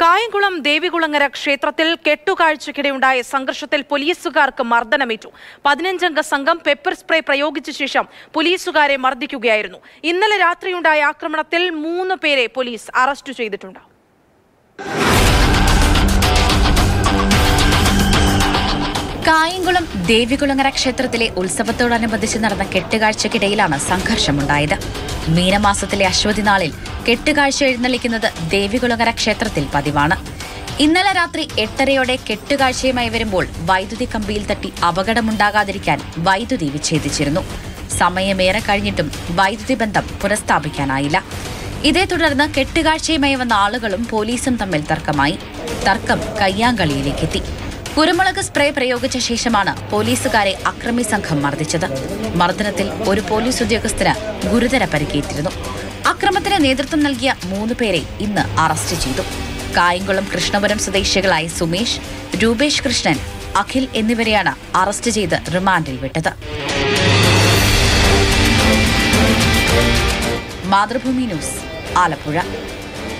കായംകുളം ദേവികുളങ്ങര ക്ഷേത്രത്തിൽ കെട്ടുകാഴ്ചയ്ക്കിടെയുണ്ടായ സംഘർഷത്തിൽ പോലീസുകാർക്ക് മർദ്ദനമേറ്റു. പതിനഞ്ചംഗ സംഘം പെപ്പർ സ്പ്രേ പ്രയോഗിച്ച ശേഷം പോലീസുകാരെ മർദ്ദിക്കുകയായിരുന്നു. ഇന്നലെ രാത്രിയുണ്ടായ ആക്രമണത്തിൽ മൂന്ന് പേരെ പോലീസ് അറസ്റ്റ് ചെയ്തിട്ടുണ്ട്. കായംകുളം ദേവികുളങ്ങര ക്ഷേത്രത്തിലെ ഉത്സവത്തോടനുബന്ധിച്ച് നടന്ന കെട്ടുകാഴ്ചക്കിടയിലാണ് സംഘർഷമുണ്ടായത്. മീനമാസത്തിലെ അശ്വതി നാളിൽ കെട്ടുകാഴ്ച എഴുന്നള്ളിക്കുന്നത് ദേവികുളങ്ങര ക്ഷേത്രത്തിൽ പതിവാണ്. ഇന്നലെ രാത്രി എട്ടരയോടെ കെട്ടുകാഴ്ചയുമായി വരുമ്പോൾ വൈദ്യുതി കമ്പിയിൽ തട്ടി അപകടമുണ്ടാകാതിരിക്കാൻ വൈദ്യുതി വിച്ഛേദിച്ചിരുന്നു. സമയമേറെ കഴിഞ്ഞിട്ടും വൈദ്യുതി ബന്ധം പുനഃസ്ഥാപിക്കാനായില്ല. ഇതേ തുടർന്ന് കെട്ടുകാഴ്ചയുമായി വന്ന ആളുകളും പോലീസും തമ്മിൽ തർക്കമായി. തർക്കം കയ്യാങ്കളിയിലേക്കെത്തി. കുരുമുളക് സ്പ്രേ പ്രയോഗിച്ച ശേഷമാണ് പോലീസുകാരെ അക്രമി സംഘം മർദ്ദിച്ചത്. മർദ്ദനത്തിൽ ഒരു പോലീസ് ഉദ്യോഗസ്ഥന് ഗുരുതര പരിക്കേറ്റിരുന്നു. അക്രമത്തിന് നേതൃത്വം നൽകിയ മൂന്ന് പേരെ ഇന്ന് അറസ്റ്റ് ചെയ്തു. കായംകുളം കൃഷ്ണപുരം സ്വദേശികളായ സുമേഷ് രൂപേഷ് കൃഷ്ണൻ അഖിൽ എന്നിവരെയാണ് അറസ്റ്റ് ചെയ്ത് റിമാൻഡിൽ വിട്ടത്. മാതൃഭൂമി ന്യൂസ് ആലപ്പുഴ.